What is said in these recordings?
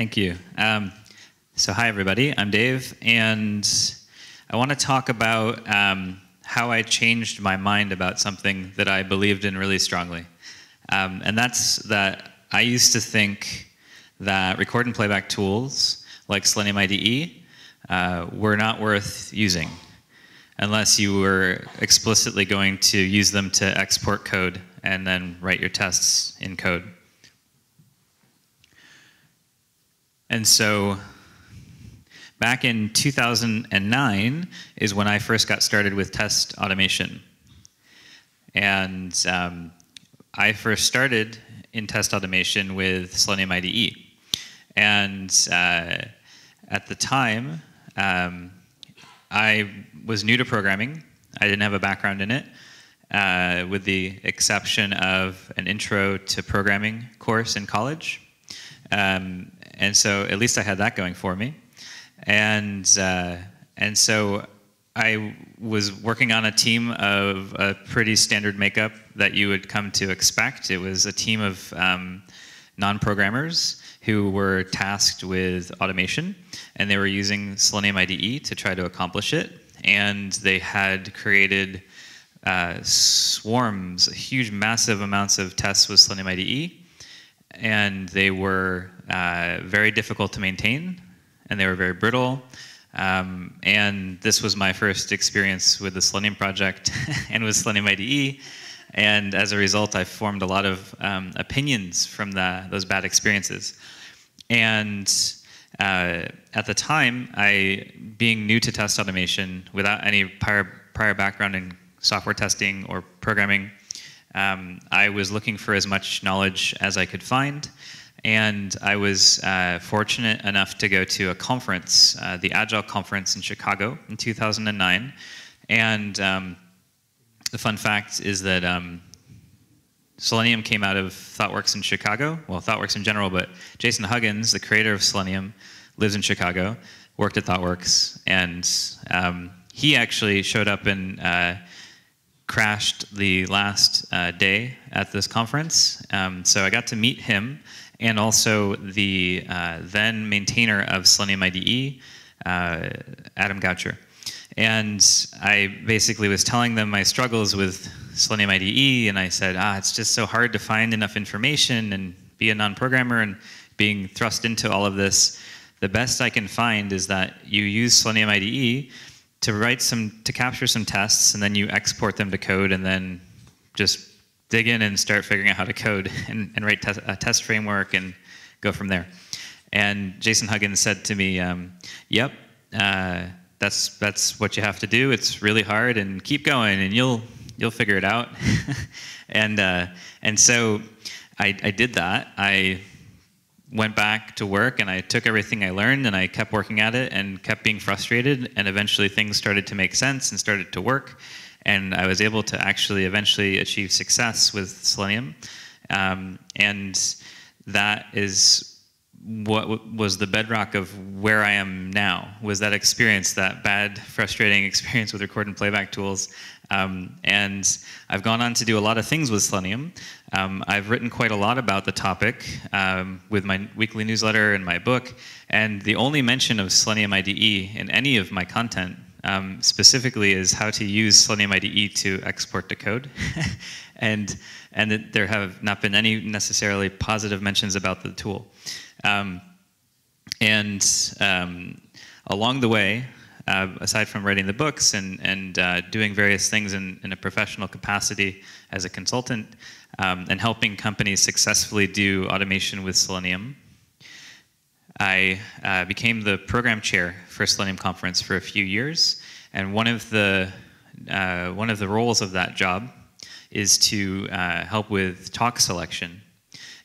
Thank you. Um, so, hi, everybody. I'm Dave, and I want to talk about um, how I changed my mind about something that I believed in really strongly. Um, and that's that I used to think that record and playback tools like Selenium IDE uh, were not worth using unless you were explicitly going to use them to export code and then write your tests in code. And so back in 2009 is when I first got started with test automation. And um, I first started in test automation with Selenium IDE. And uh, at the time, um, I was new to programming. I didn't have a background in it, uh, with the exception of an intro to programming course in college. Um, and so at least I had that going for me. And, uh, and so I was working on a team of a pretty standard makeup that you would come to expect. It was a team of um, non-programmers who were tasked with automation, and they were using Selenium IDE to try to accomplish it. And they had created uh, swarms, huge, massive amounts of tests with Selenium IDE, and they were uh, very difficult to maintain, and they were very brittle. Um, and this was my first experience with the Selenium project and with Selenium IDE. And as a result, I formed a lot of um, opinions from the, those bad experiences. And uh, at the time, I, being new to test automation, without any prior, prior background in software testing or programming, um, I was looking for as much knowledge as I could find. And I was uh, fortunate enough to go to a conference, uh, the Agile conference in Chicago in 2009. And um, the fun fact is that um, Selenium came out of ThoughtWorks in Chicago. Well, ThoughtWorks in general, but Jason Huggins, the creator of Selenium, lives in Chicago, worked at ThoughtWorks, and um, he actually showed up and uh, crashed the last uh, day at this conference. Um, so I got to meet him and also the uh, then maintainer of Selenium IDE, uh, Adam Goucher. And I basically was telling them my struggles with Selenium IDE, and I said, ah, it's just so hard to find enough information and be a non-programmer and being thrust into all of this. The best I can find is that you use Selenium IDE to write some, to capture some tests, and then you export them to code, and then just dig in and start figuring out how to code and, and write te a test framework and go from there. And Jason Huggins said to me, um, "Yep, uh, that's that's what you have to do. It's really hard, and keep going, and you'll you'll figure it out." and uh, and so I, I did that. I went back to work and I took everything I learned and I kept working at it and kept being frustrated and eventually things started to make sense and started to work and I was able to actually eventually achieve success with Selenium. Um, and that is what was the bedrock of where I am now, was that experience, that bad, frustrating experience with record and playback tools. Um, and I've gone on to do a lot of things with Selenium. Um, I've written quite a lot about the topic um, with my weekly newsletter and my book, and the only mention of Selenium IDE in any of my content um, specifically is how to use Selenium IDE to export the code. and and there have not been any necessarily positive mentions about the tool. Um, and um, along the way, uh, aside from writing the books and, and uh, doing various things in, in, a professional capacity as a consultant um, and helping companies successfully do automation with Selenium, I uh, became the program chair for Selenium Conference for a few years, and one of the uh, one of the roles of that job is to uh, help with talk selection.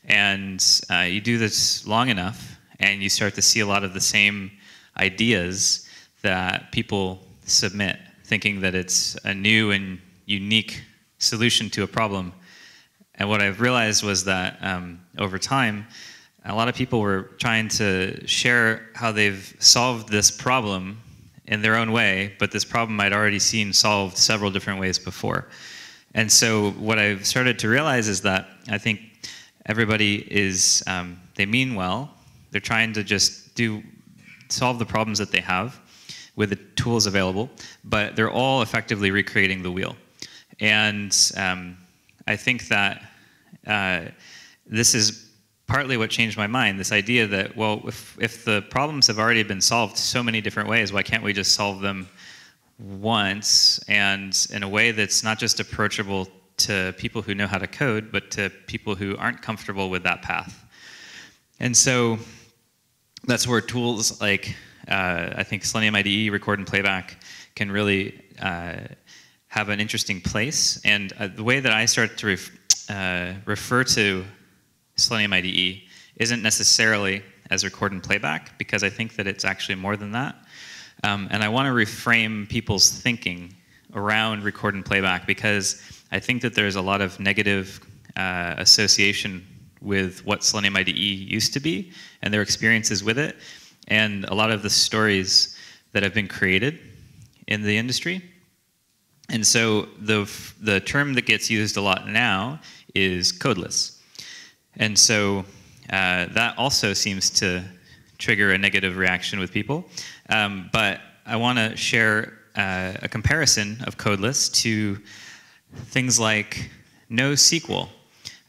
And uh, you do this long enough, and you start to see a lot of the same ideas that people submit, thinking that it's a new and unique solution to a problem. And what I've realized was that um, over time, a lot of people were trying to share how they've solved this problem in their own way, but this problem I'd already seen solved several different ways before. And so what I've started to realize is that I think everybody is, um, they mean well, They're trying to just do solve the problems that they have with the tools available, but they're all effectively recreating the wheel. And um, I think that uh, this is partly what changed my mind this idea that, well, if, if the problems have already been solved so many different ways, why can't we just solve them once and in a way that's not just approachable to people who know how to code, but to people who aren't comfortable with that path? And so that's where tools like uh, I think Selenium IDE, record and playback, can really uh, have an interesting place. And uh, the way that I start to ref uh, refer to Selenium IDE isn't necessarily as record and playback, because I think that it's actually more than that. Um, and I want to reframe people's thinking around record and playback because I think that there's a lot of negative uh, association with what Selenium IDE used to be and their experiences with it, and a lot of the stories that have been created in the industry. And so the, the term that gets used a lot now is codeless. And so uh, that also seems to trigger a negative reaction with people. Um, but I want to share uh, a comparison of codeless to things like NoSQL.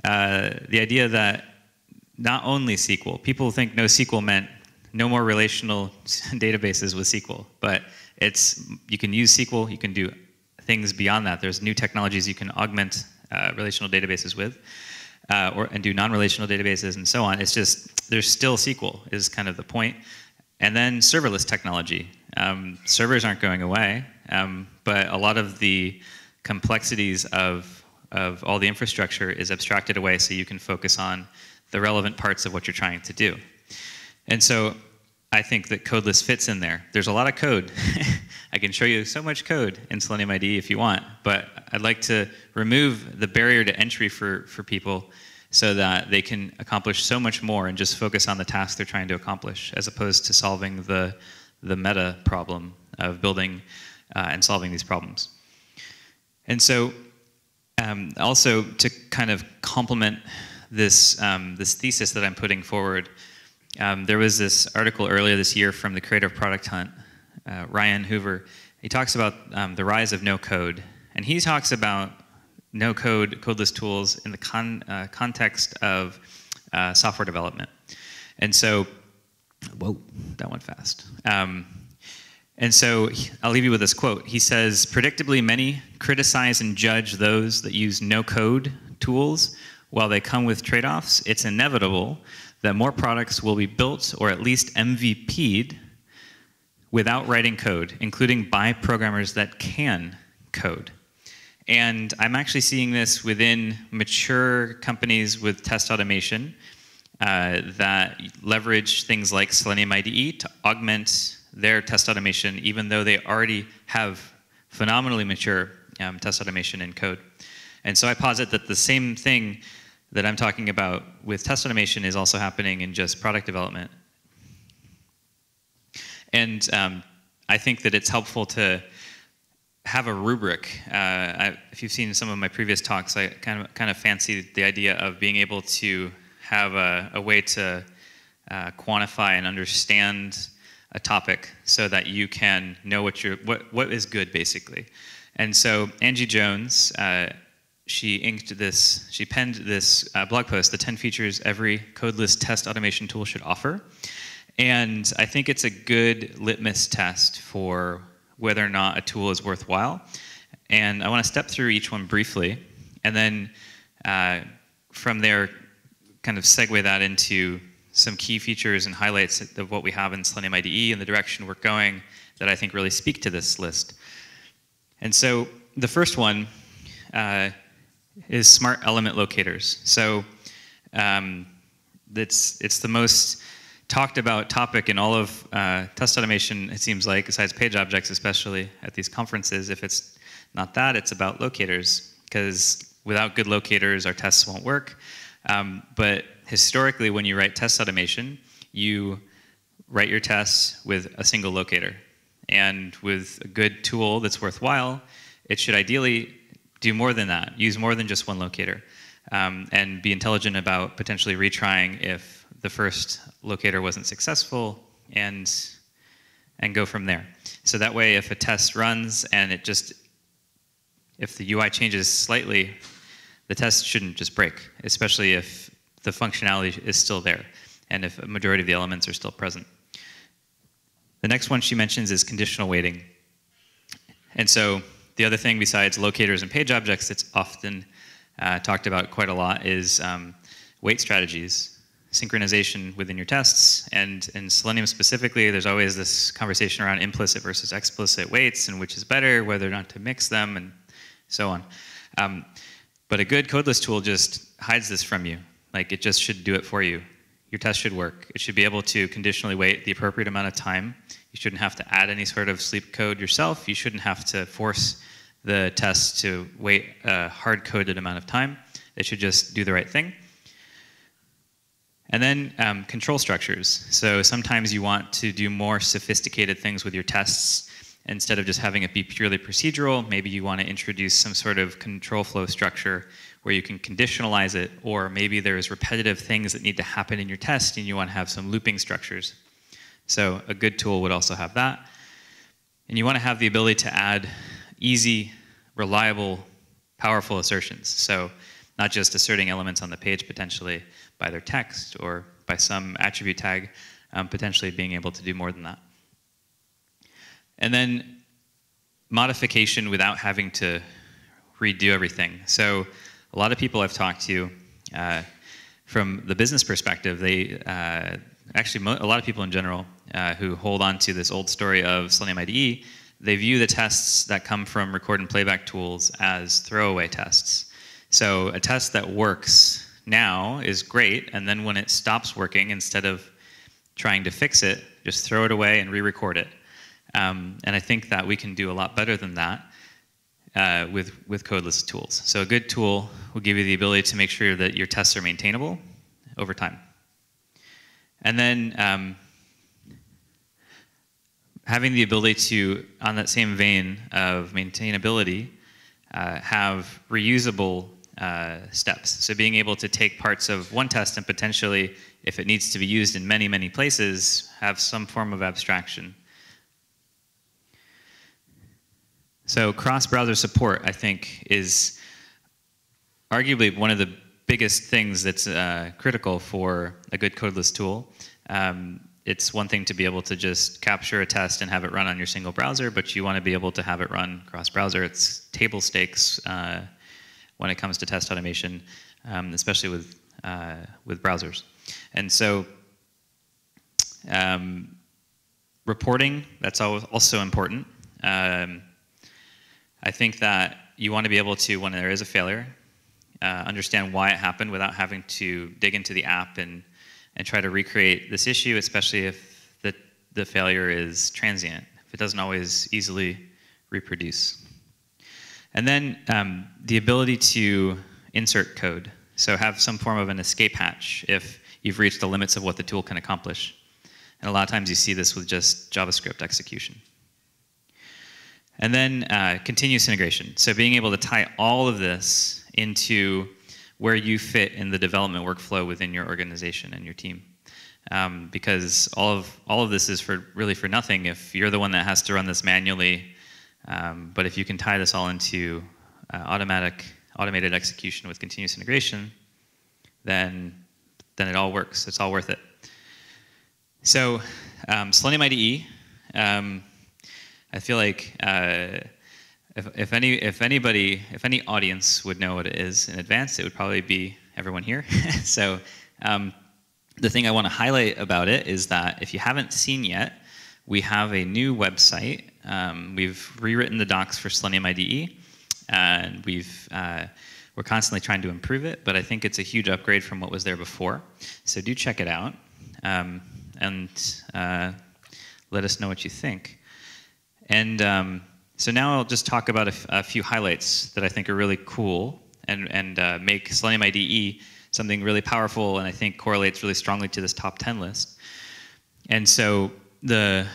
Uh, the idea that not only SQL, people think NoSQL meant no more relational databases with SQL, but it's you can use SQL, you can do things beyond that. There's new technologies you can augment uh, relational databases with, uh, or and do non-relational databases and so on. It's just there's still SQL is kind of the point, and then serverless technology. Um, servers aren't going away, um, but a lot of the complexities of of all the infrastructure is abstracted away so you can focus on the relevant parts of what you're trying to do. And so I think that codeless fits in there. There's a lot of code. I can show you so much code in Selenium IDE if you want, but I'd like to remove the barrier to entry for, for people so that they can accomplish so much more and just focus on the task they're trying to accomplish as opposed to solving the, the meta problem of building uh, and solving these problems. And so um, also to kind of complement this, um, this thesis that I'm putting forward, um, there was this article earlier this year from the Creative Product Hunt, uh, Ryan Hoover. He talks about um, the rise of no code, and he talks about no code, codeless tools in the con uh, context of uh, software development. And so, whoa, that went fast. Um, and so I'll leave you with this quote. He says, Predictably, many criticize and judge those that use no code tools. While they come with trade offs, it's inevitable that more products will be built or at least MVP'd without writing code, including by programmers that can code. And I'm actually seeing this within mature companies with test automation uh, that leverage things like Selenium IDE to augment their test automation, even though they already have phenomenally mature um, test automation in code. And so I posit that the same thing that I'm talking about with test automation is also happening in just product development. And um, I think that it's helpful to have a rubric. Uh, I, if you've seen some of my previous talks, I kind of kind of fancy the idea of being able to have a, a way to uh, quantify and understand a topic so that you can know what you're what what is good basically. And so Angie Jones, uh, she inked this, she penned this uh, blog post, the 10 features every codeless test automation tool should offer. And I think it's a good litmus test for whether or not a tool is worthwhile. And I want to step through each one briefly, and then uh, from there, kind of segue that into some key features and highlights of what we have in Selenium IDE and the direction we're going that I think really speak to this list. And so the first one uh, is smart element locators. So um, it's, it's the most talked about topic in all of uh, test automation, it seems like, besides page objects, especially at these conferences. If it's not that, it's about locators, because without good locators, our tests won't work. Um, but historically, when you write test automation, you write your tests with a single locator. And with a good tool that's worthwhile, it should ideally do more than that, use more than just one locator. Um, and be intelligent about potentially retrying if the first locator wasn't successful and and go from there. So that way, if a test runs and it just if the UI changes slightly, the test shouldn't just break, especially if the functionality is still there and if a majority of the elements are still present. The next one she mentions is conditional waiting. And so the other thing besides locators and page objects that's often uh, talked about quite a lot is um, wait strategies, synchronization within your tests. And in Selenium specifically, there's always this conversation around implicit versus explicit waits and which is better, whether or not to mix them, and so on. Um, but a good codeless tool just hides this from you. Like it just should do it for you. Your test should work. It should be able to conditionally wait the appropriate amount of time. You shouldn't have to add any sort of sleep code yourself. You shouldn't have to force the test to wait a hard-coded amount of time. It should just do the right thing. And then um, control structures. So sometimes you want to do more sophisticated things with your tests instead of just having it be purely procedural, maybe you want to introduce some sort of control flow structure where you can conditionalize it, or maybe there's repetitive things that need to happen in your test and you want to have some looping structures. So a good tool would also have that. And you want to have the ability to add easy, reliable, powerful assertions. So not just asserting elements on the page potentially by their text or by some attribute tag, um, potentially being able to do more than that. And then modification without having to redo everything. So a lot of people I've talked to, uh, from the business perspective, they uh, actually a lot of people in general uh, who hold on to this old story of Selenium IDE, they view the tests that come from record and playback tools as throwaway tests. So a test that works now is great, and then when it stops working, instead of trying to fix it, just throw it away and re-record it. Um, and I think that we can do a lot better than that uh, with, with codeless tools. So a good tool will give you the ability to make sure that your tests are maintainable over time. And then um, having the ability to, on that same vein of maintainability, uh, have reusable uh, steps. So being able to take parts of one test and potentially, if it needs to be used in many, many places, have some form of abstraction. So cross-browser support, I think, is arguably one of the biggest things that's uh, critical for a good codeless tool. Um, it's one thing to be able to just capture a test and have it run on your single browser, but you want to be able to have it run cross-browser. It's table stakes uh, when it comes to test automation, um, especially with uh, with browsers. And so, um, reporting that's also important. Um, I think that you want to be able to, when there is a failure, uh, understand why it happened without having to dig into the app and, and try to recreate this issue, especially if the, the failure is transient, if it doesn't always easily reproduce. And then um, the ability to insert code. So have some form of an escape hatch if you've reached the limits of what the tool can accomplish. And a lot of times you see this with just JavaScript execution. And then uh, continuous integration. So being able to tie all of this into where you fit in the development workflow within your organization and your team. Um, because all of all of this is for really for nothing if you're the one that has to run this manually. Um, but if you can tie this all into uh, automatic automated execution with continuous integration, then then it all works. It's all worth it. So um, Selenium IDE. Um, I feel like uh, if, if, any, if anybody, if any audience would know what it is in advance, it would probably be everyone here. so um, the thing I want to highlight about it is that if you haven't seen yet, we have a new website. Um, we've rewritten the docs for Selenium IDE, and we've uh, we're constantly trying to improve it, but I think it's a huge upgrade from what was there before. So do check it out, um, and uh, let us know what you think. And um, so now I'll just talk about a, few highlights that I think are really cool and, and uh, make Selenium IDE something really powerful and I think correlates really strongly to this top 10 list. And so the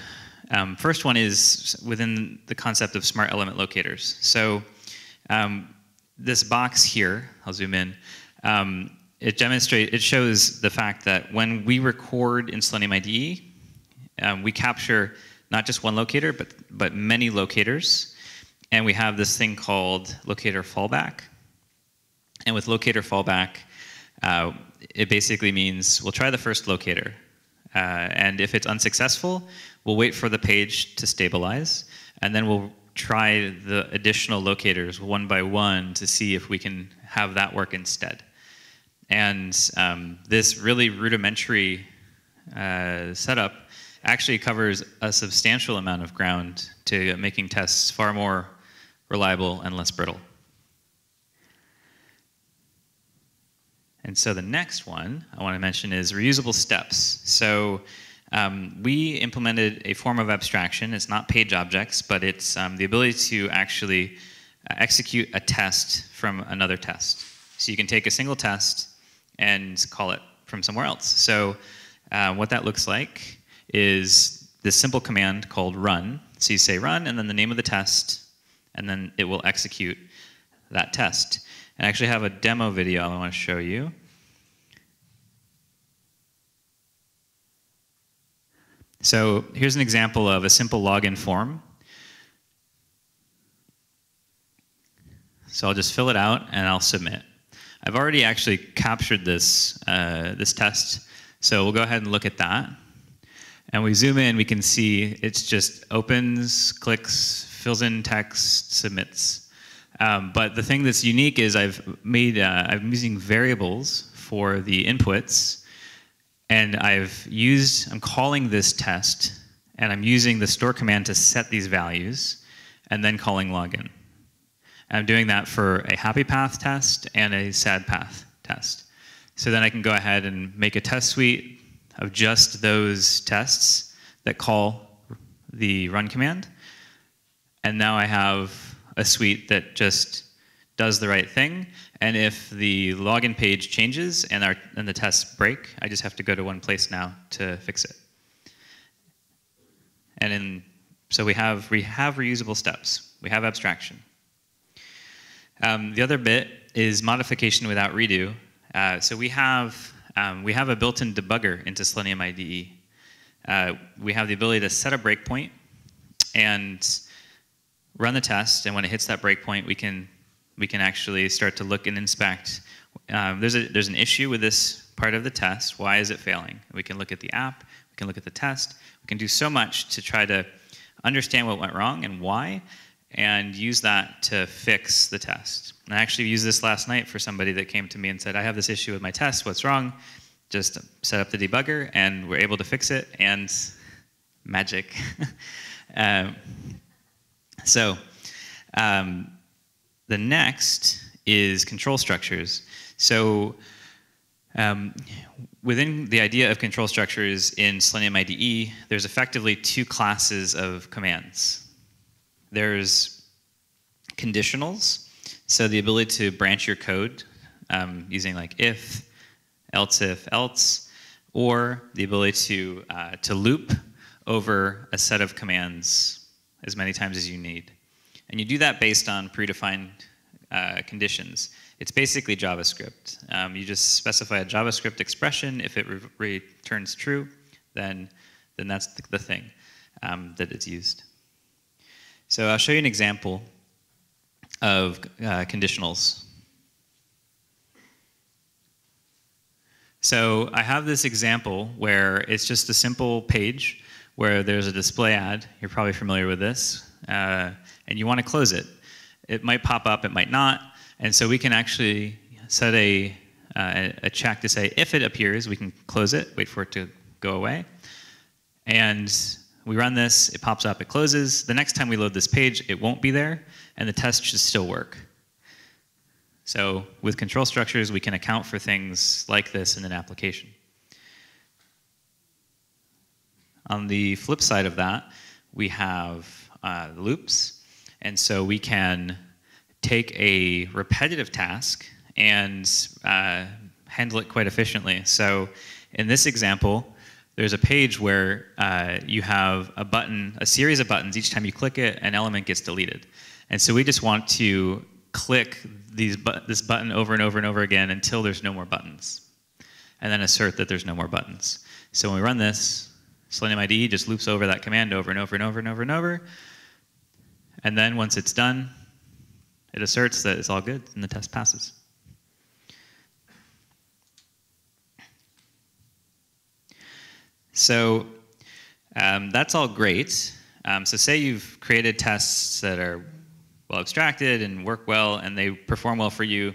um, first one is within the concept of smart element locators. So um, this box here, I'll zoom in, um, it demonstrates, it shows the fact that when we record in Selenium IDE, um, we capture not just one locator, but, but many locators. And we have this thing called locator fallback. And with locator fallback, uh, it basically means we'll try the first locator. Uh, and if it's unsuccessful, we'll wait for the page to stabilize. And then we'll try the additional locators one by one to see if we can have that work instead. And um, this really rudimentary uh, setup actually covers a substantial amount of ground to making tests far more reliable and less brittle. And so the next one I want to mention is reusable steps. So um, we implemented a form of abstraction. It's not page objects, but it's um, the ability to actually uh, execute a test from another test. So you can take a single test and call it from somewhere else. So uh, what that looks like is this simple command called run. So you say run and then the name of the test, and then it will execute that test. And I actually have a demo video I want to show you. So here's an example of a simple login form. So I'll just fill it out and I'll submit. I've already actually captured this, uh, this test, so we'll go ahead and look at that. And we zoom in, we can see it's just opens, clicks, fills in text, submits. Um, but the thing that's unique is I've made, uh, I'm using variables for the inputs, and I've used, I'm calling this test, and I'm using the store command to set these values, and then calling login. And I'm doing that for a happy path test and a sad path test. So then I can go ahead and make a test suite of just those tests that call the run command. And now I have a suite that just does the right thing. And if the login page changes and, our, and the tests break, I just have to go to one place now to fix it. And in, so we have, we have reusable steps. We have abstraction. Um, the other bit is modification without redo. Uh, so we have um, we have a built-in debugger into Selenium IDE. Uh, we have the ability to set a breakpoint and run the test, and when it hits that breakpoint, we can we can actually start to look and inspect. Um, there's a there's an issue with this part of the test. Why is it failing? We can look at the app. We can look at the test. We can do so much to try to understand what went wrong and why, and use that to fix the test. And I actually used this last night for somebody that came to me and said, I have this issue with my test, what's wrong? Just set up the debugger and we're able to fix it and magic. um, so um, the next is control structures. So um, within the idea of control structures in Selenium IDE, there's effectively two classes of commands. There's conditionals, so the ability to branch your code um, using like if, else if, else, or the ability to, uh, to loop over a set of commands as many times as you need. And you do that based on predefined uh, conditions. It's basically JavaScript. Um, you just specify a JavaScript expression. If it re returns true, then, then that's the, the thing um, that is used. So I'll show you an example of uh, conditionals. So I have this example where it's just a simple page where there's a display ad. You're probably familiar with this. Uh, and you want to close it. It might pop up, it might not. And so we can actually set a, uh, a check to say if it appears, we can close it, wait for it to go away. And we run this, it pops up, it closes. The next time we load this page, it won't be there, and the test should still work. So with control structures, we can account for things like this in an application. On the flip side of that, we have uh, loops. And so we can take a repetitive task and uh, handle it quite efficiently. So in this example, there's a page where uh, you have a button, a series of buttons. Each time you click it, an element gets deleted. And so we just want to click these bu- this button over and over and over again until there's no more buttons, and then assert that there's no more buttons. So when we run this, Selenium IDE just loops over that command over and over and over and over and over, and then once it's done, it asserts that it's all good and the test passes. So um, that's all great. Um, so say you've created tests that are well abstracted and work well and they perform well for you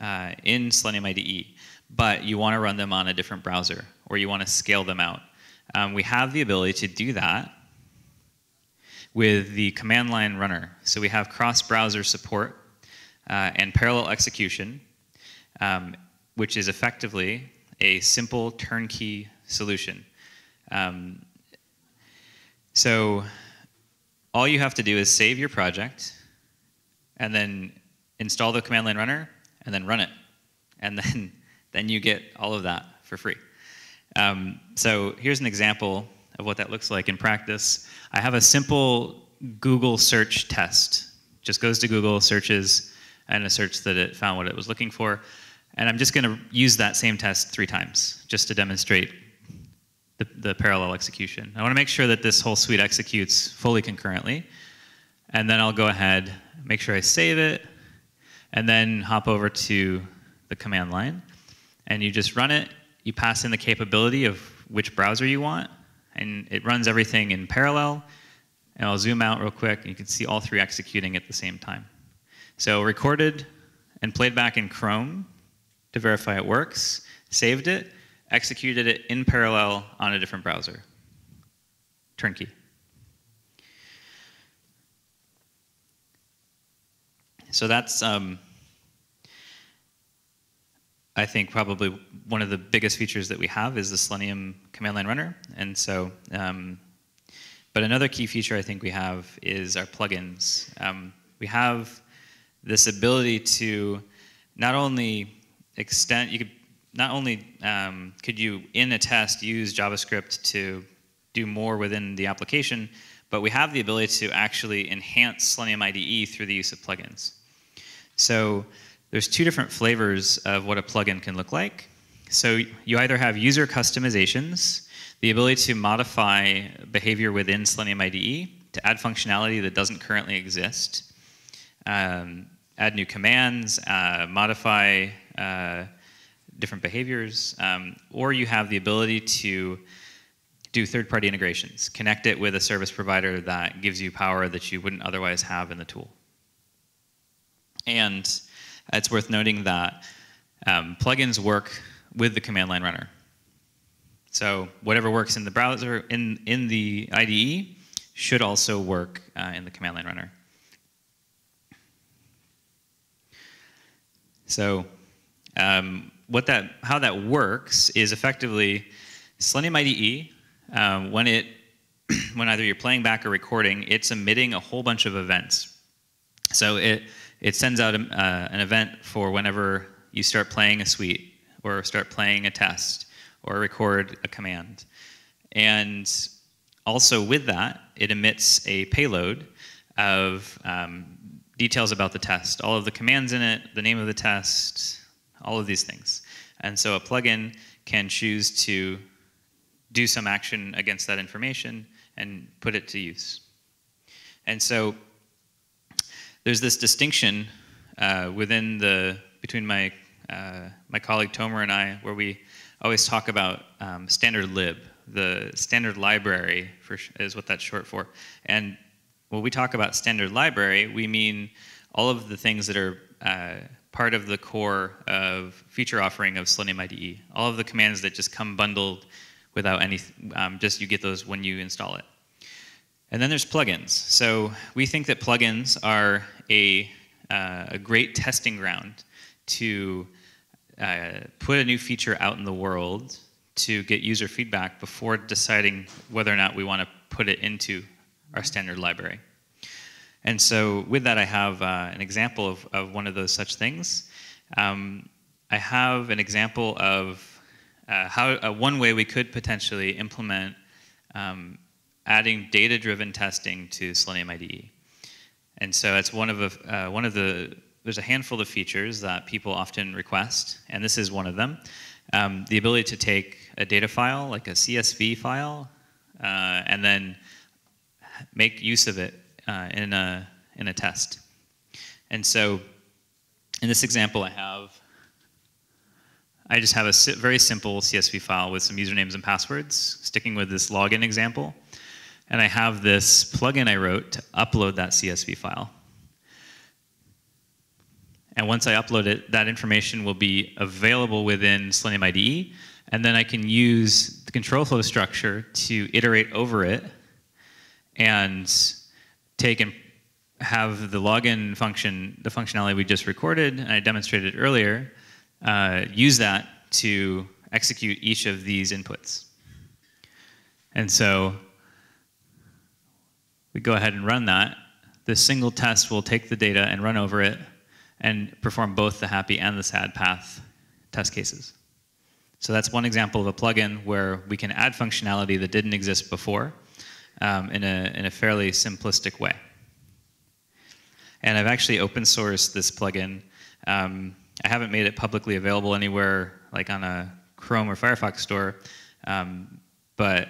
uh, in Selenium IDE, but you want to run them on a different browser or you want to scale them out. Um, we have the ability to do that with the command line runner. So we have cross-browser support uh, and parallel execution, um, which is effectively a simple turnkey solution. Um, so all you have to do is save your project and then install the command line runner and then run it. And then, then you get all of that for free. Um, so here's an example of what that looks like in practice. I have a simple Google search test. Just goes to Google, searches, and asserts that it found what it was looking for. And I'm just going to use that same test three times just to demonstrate the, the parallel execution. I want to make sure that this whole suite executes fully concurrently. And then I'll go ahead, make sure I save it, and then hop over to the command line. And you just run it, you pass in the capability of which browser you want, and it runs everything in parallel. And I'll zoom out real quick, and you can see all three executing at the same time. So recorded and played back in Chrome to verify it works, saved it, executed it in parallel on a different browser. Turnkey. So that's, um, I think, probably one of the biggest features that we have is the Selenium command line runner. And so, um, but another key feature I think we have is our plugins. Um, we have this ability to not only extend, you could not only um, could you in a test use JavaScript to do more within the application, but we have the ability to actually enhance Selenium IDE through the use of plugins. So there's two different flavors of what a plugin can look like. So you either have user customizations, the ability to modify behavior within Selenium IDE to add functionality that doesn't currently exist, um, add new commands, uh, modify uh, different behaviors, um, or you have the ability to do third-party integrations, connect it with a service provider that gives you power that you wouldn't otherwise have in the tool. And it's worth noting that um, plugins work with the command line runner. So whatever works in the browser, in, in the IDE, should also work uh, in the command line runner. So um, what that, how that works is effectively Selenium IDE, um, when, it, when either you're playing back or recording, it's emitting a whole bunch of events. So it, it sends out a, uh, an event for whenever you start playing a suite or start playing a test or record a command. And also with that, it emits a payload of um, details about the test, all of the commands in it, the name of the test, all of these things. And so a plugin can choose to do some action against that information and put it to use. And so there's this distinction uh, within the between my uh, my colleague Tomer and I, where we always talk about um, standard lib, the standard library for, is what that's short for. And when we talk about standard library, we mean all of the things that are uh, part of the core of feature offering of Selenium IDE. All of the commands that just come bundled without any, um, just you get those when you install it. And then there's plugins. So we think that plugins are a, uh, a great testing ground to uh, put a new feature out in the world to get user feedback before deciding whether or not we want to put it into our standard library. And so with that, I have uh, an example of, of one of those such things. Um, I have an example of uh, how uh, one way we could potentially implement um, adding data-driven testing to Selenium IDE. And so it's one of, uh, one of the there's a handful of features that people often request, and this is one of them. Um, the ability to take a data file, like a CSV file, uh, and then make use of it uh, in, a, in a test. And so in this example, I have I just have a very simple CSV file with some usernames and passwords, sticking with this login example. And I have this plugin I wrote to upload that CSV file. And once I upload it, that information will be available within Selenium IDE. And then I can use the control flow structure to iterate over it and take and have the login function, the functionality we just recorded, and I demonstrated earlier, uh, use that to execute each of these inputs. And so we go ahead and run that. This single test will take the data and run over it and perform both the happy and the sad path test cases. So that's one example of a plugin where we can add functionality that didn't exist before um, in, a, in a fairly simplistic way. And I've actually open sourced this plugin. Um, I haven't made it publicly available anywhere, like on a Chrome or Firefox store, um, but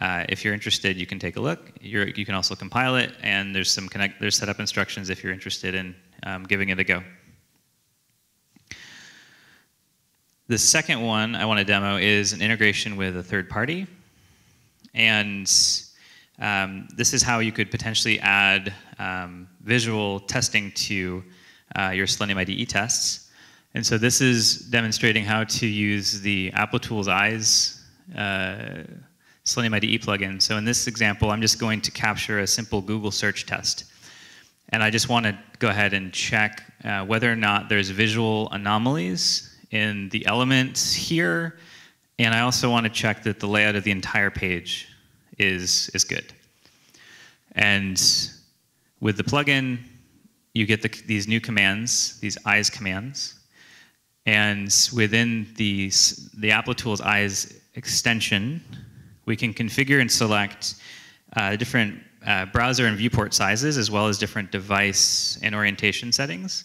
uh, if you're interested, you can take a look. You're, you can also compile it, and there's some connect, there's setup instructions if you're interested in um, giving it a go. The second one I want to demo is an integration with a third party, and um, this is how you could potentially add um, visual testing to uh, your Selenium IDE tests. And so this is demonstrating how to use the Applitools Eyes uh, Selenium IDE plugin. So in this example, I'm just going to capture a simple Google search test. And I just want to go ahead and check uh, whether or not there's visual anomalies in the elements here. And I also want to check that the layout of the entire page is, is good. And with the plugin, you get the, these new commands, these eyes commands. And within the, the Applitools eyes extension, we can configure and select uh, different uh, browser and viewport sizes, as well as different device and orientation settings.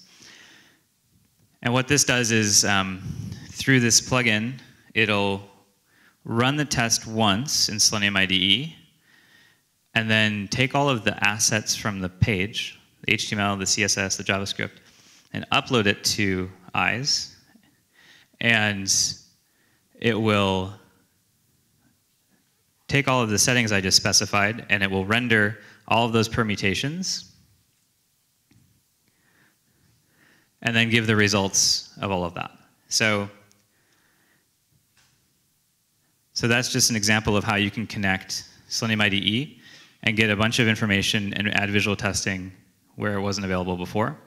And what this does is, um, through this plugin, it'll run the test once in Selenium IDE, and then take all of the assets from the page, the HTML, the CSS, the JavaScript, and upload it to eyes. And it will take all of the settings I just specified, and it will render all of those permutations, and then give the results of all of that. So, so that's just an example of how you can connect Selenium IDE and get a bunch of information and add visual testing where it wasn't available before.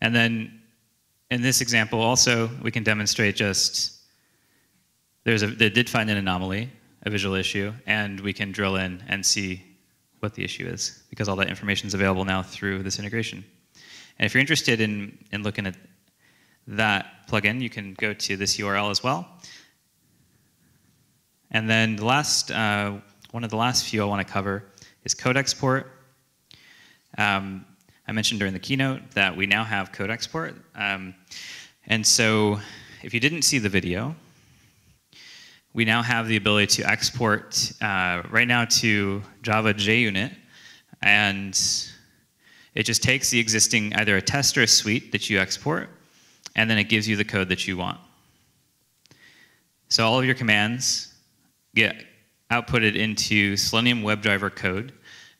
And then in this example also, we can demonstrate just, there's a, they did find an anomaly, a visual issue, and we can drill in and see what the issue is because all that information is available now through this integration. And if you're interested in, in looking at that plugin, you can go to this URL as well. And then the last uh, one of the last few I want to cover is code export. Um, I mentioned during the keynote that we now have code export. Um, and so if you didn't see the video, we now have the ability to export uh, right now to Java JUnit. And it just takes the existing either a test or a suite that you export, and then it gives you the code that you want. So all of your commands get outputted into Selenium WebDriver code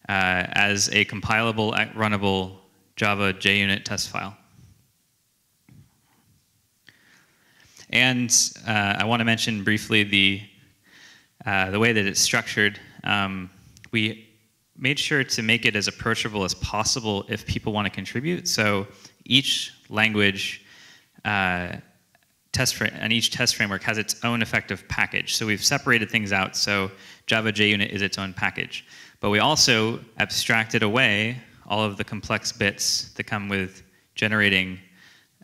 uh, as a compilable, runnable Java JUnit test file. And uh, I want to mention briefly the, uh, the way that it's structured. Um, we made sure to make it as approachable as possible if people want to contribute. So each language uh, test and each test framework has its own effective package. So we've separated things out. So Java JUnit is its own package. But we also abstracted away all of the complex bits that come with generating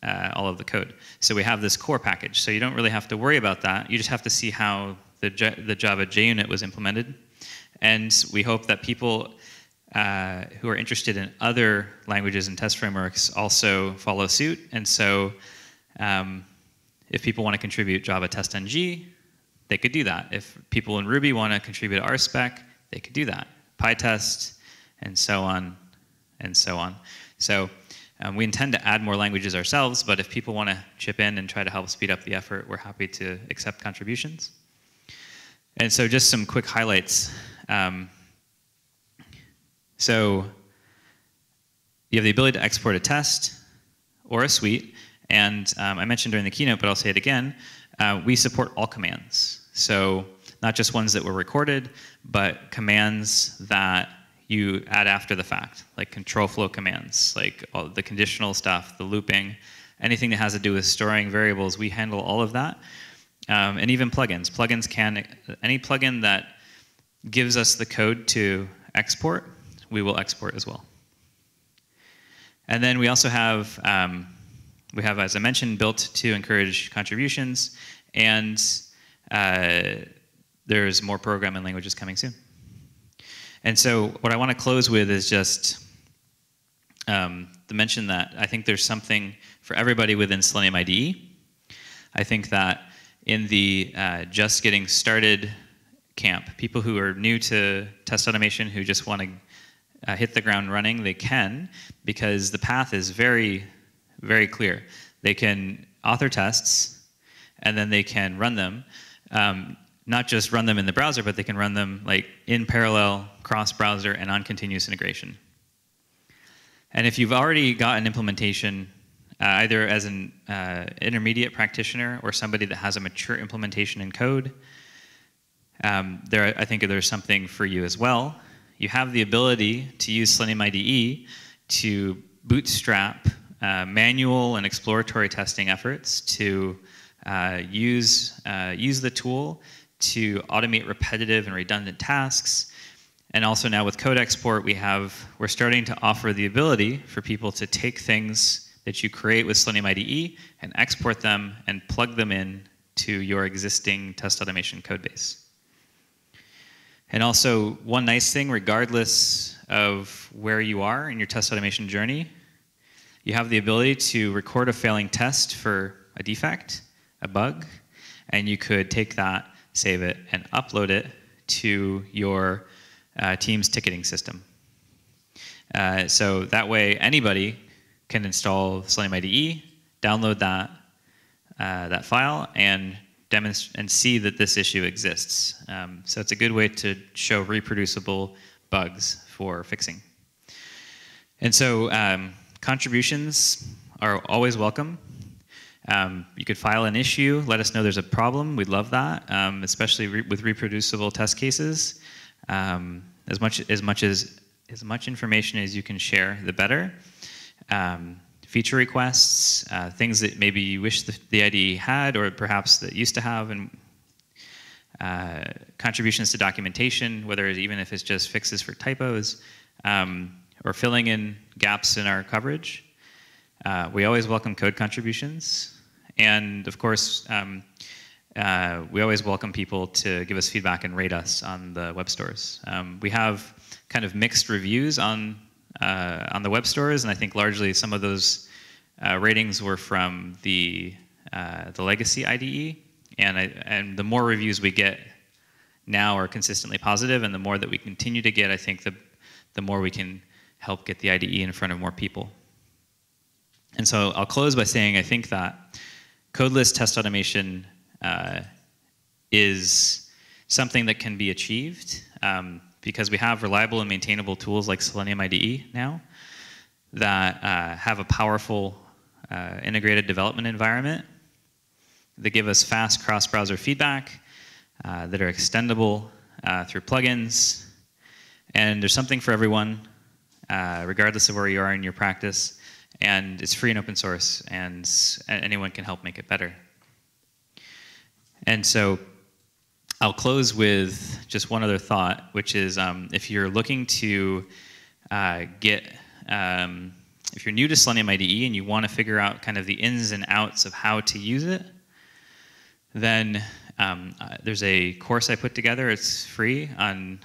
uh, all of the code. So we have this core package. So you don't really have to worry about that. You just have to see how the, J the Java JUnit was implemented. And we hope that people uh, who are interested in other languages and test frameworks also follow suit. And so um, if people want to contribute Java Test NG, they could do that. If people in Ruby want to contribute RSpec, they could do that. PyTest, and so on, and so on. So um, we intend to add more languages ourselves, but if people want to chip in and try to help speed up the effort, we're happy to accept contributions. And so just some quick highlights. Um, so you have the ability to export a test or a suite. And um, I mentioned during the keynote, but I'll say it again. Uh, we support all commands. So not just ones that were recorded, but commands that you add after the fact, like control flow commands, like all the conditional stuff, the looping, anything that has to do with storing variables, we handle all of that. Um, and even plugins. Plugins can, any plugin that gives us the code to export, we will export as well. And then we also have, um, we have, as I mentioned, built to encourage contributions, and uh, there's more programming languages coming soon. And so what I want to close with is just um, the mention that I think there's something for everybody within Selenium IDE. I think that in the uh, just getting started camp, people who are new to test automation, who just want to uh, hit the ground running, they can, because the path is very, very clear. They can author tests, and then they can run them. Um, not just run them in the browser, but they can run them like in parallel, cross-browser, and on continuous integration. And if you've already got an implementation, uh, either as an uh, intermediate practitioner or somebody that has a mature implementation in code, um, there, I think there's something for you as well you have the ability to use Selenium IDE to bootstrap uh, manual and exploratory testing efforts to uh, use, uh, use the tool to automate repetitive and redundant tasks. And also now with code export, we have, we're starting to offer the ability for people to take things that you create with Selenium IDE and export them and plug them in to your existing test automation code base. And also, one nice thing, regardless of where you are in your test automation journey, you have the ability to record a failing test for a defect, a bug, and you could take that, save it, and upload it to your uh, team's ticketing system. Uh, so that way, anybody can install Selenium IDE, download that, uh, that file, and demonstrate and see that this issue exists. Um, so it's a good way to show reproducible bugs for fixing. And so um, contributions are always welcome. Um, you could file an issue, let us know there's a problem. We'd love that, um, especially re with reproducible test cases. Um, as much as much as as much information as you can share, the better. Um, feature requests, uh, things that maybe you wish the, the IDE had or perhaps that used to have, and uh, contributions to documentation, whether it's even if it's just fixes for typos, um, or filling in gaps in our coverage. Uh, we always welcome code contributions. And of course, um, uh, we always welcome people to give us feedback and rate us on the web stores. Um, we have kind of mixed reviews on uh, on the web stores, and I think largely some of those uh, ratings were from the uh, the legacy IDE, and I, and the more reviews we get now are consistently positive, and the more that we continue to get, I think the the more we can help get the IDE in front of more people. And so I'll close by saying I think that codeless test automation uh, is something that can be achieved. Um, because we have reliable and maintainable tools like Selenium IDE now that uh, have a powerful uh, integrated development environment that give us fast cross-browser feedback uh, that are extendable uh, through plugins. And there's something for everyone, uh, regardless of where you are in your practice. And it's free and open source, and anyone can help make it better. And so I'll close with just one other thought, which is um, if you're looking to uh, get, um, if you're new to Selenium IDE and you want to figure out kind of the ins and outs of how to use it, then um, uh, there's a course I put together. It's free on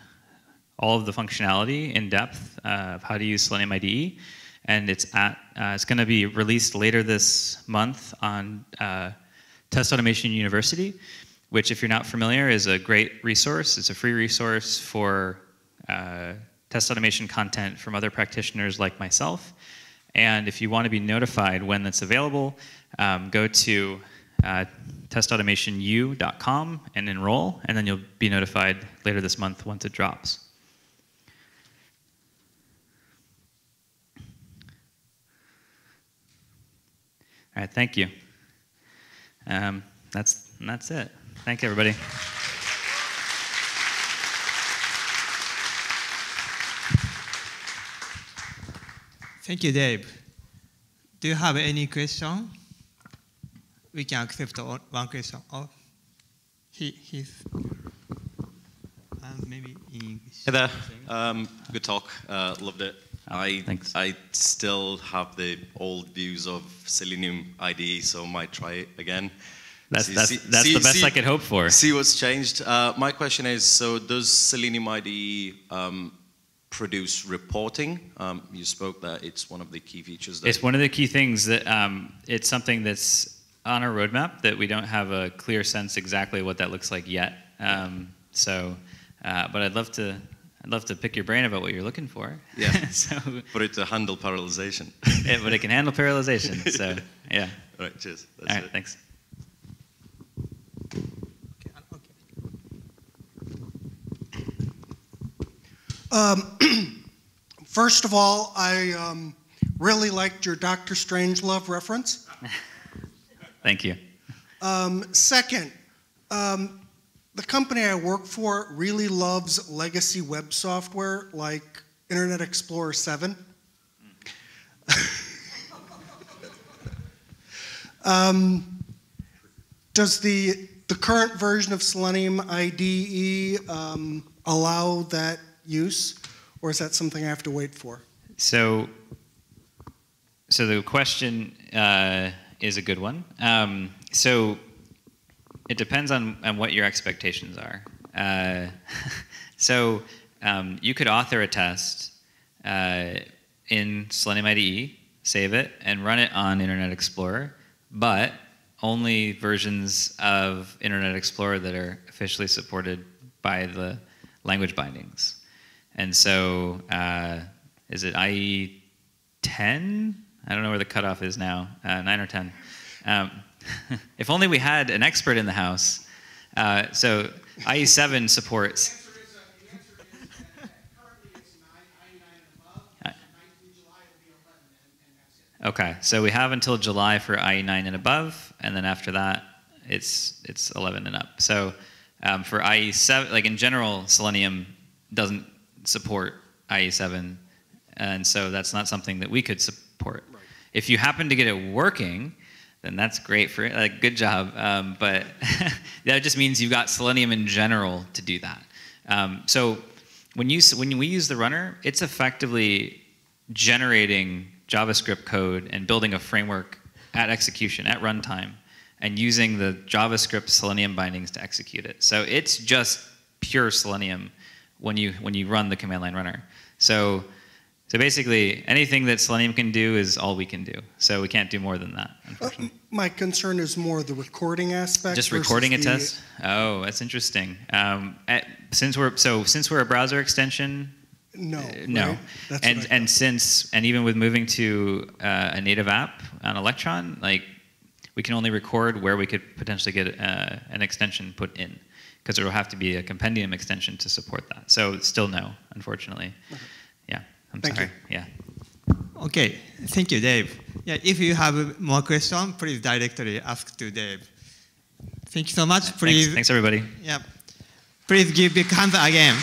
all of the functionality in depth uh, of how to use Selenium IDE, and it's at uh, it's going to be released later this month on uh, Test Automation University, which, if you're not familiar, is a great resource. It's a free resource for test automation content from other practitioners like myself. And if you want to be notified when that's available, um, go to uh, testautomationu.com and enroll, and then you'll be notified later this month once it drops. All right, thank you. Um, that's, that's it. Thank you, everybody. Thank you, Dave. Do you have any question? We can accept one question. Oh, he, he's. And maybe in English. Hey there. Um, good talk. Uh, loved it. I Thanks. I still have the old views of Selenium IDE, so might try it again. That's, See- that's, that's see- the best see- I could hope for. See what's changed. Uh, my question is: So, does Selenium IDE um, produce reporting? Um, you spoke that it's one of the key features. It's one of the key things that um, it's something that's on our roadmap that we don't have a clear sense exactly what that looks like yet. Um, so, uh, but I'd love to. I'd love to pick your brain about what you're looking for. Yeah. so, for it to handle parallelization. yeah, but it can handle parallelization. So, yeah. All right. Cheers. That's All right. it. Thanks. Okay, okay. Um, first of all, I um, really liked your Doctor Strangelove reference. Thank you. Um, second, um, the company I work for really loves legacy web software like Internet Explorer 7. um, does the, the current version of Selenium IDE um, allow that use, or is that something I have to wait for? So, so the question uh, is a good one. Um, so, it depends on, on what your expectations are. Uh, so, um, you could author a test uh, in Selenium IDE, save it, and run it on Internet Explorer, but only versions of Internet Explorer that are officially supported by the language bindings. And so, uh, is it IE 10? I don't know where the cutoff is now, uh, 9 or 10. Um, if only we had an expert in the house. Uh, so, IE 7 supports. answer is, the answer is that currently it's nine, I-9 and above, and in July it'll be 11, and, and that's it. Okay, so we have until July for IE 9 and above, and then after that, it's it's 11 and up. So um, for IE 7, like in general, Selenium doesn't support IE 7, and so that's not something that we could support. If you happen to get it working, then that's great for like good job. Um, but that just means you've got Selenium in general to do that. Um, so when you when we use the runner, it's effectively generating JavaScript code and building a framework at execution at runtime and using the JavaScript Selenium bindings to execute it. So it's just pure Selenium when you when you run the command line runner. So so basically anything that Selenium can do is all we can do. So we can't do more than that, Uh, unfortunately. my concern is more the recording aspect. Just recording a the- test? Oh, that's interesting. Um, at, since we're so since we're a browser extension, No. uh, no, right? That's and and since and even with moving to uh, a native app on Electron, like we can only record where we could potentially get uh, an extension put in, because there will have to be a compendium extension to support that. So still no, unfortunately. Yeah, I'm Thank sorry. you. Yeah. Okay, thank you, Dave. Yeah, if you have more questions, please directly ask to Dave. Thank you so much. Please, Thanks, thanks everybody. yeah, please give big hand again.